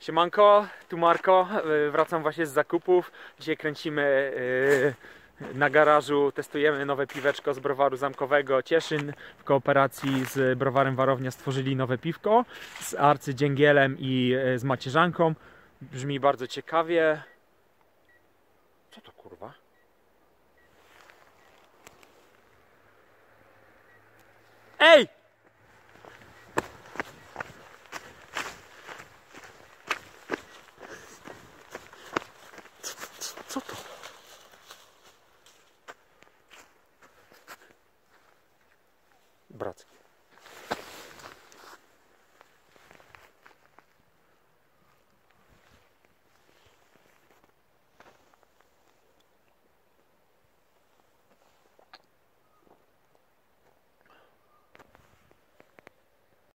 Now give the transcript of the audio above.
Siemanko, tu Marko, y, wracam właśnie z zakupów. Dzisiaj kręcimy y, na garażu, testujemy nowe piweczko z browaru zamkowego Cieszyn. W kooperacji z browarem Warownia stworzyli nowe piwko z arcydzięgielem i y, z macierzanką. Brzmi bardzo ciekawie. Co to kurwa? Ej! Co to? Bracki.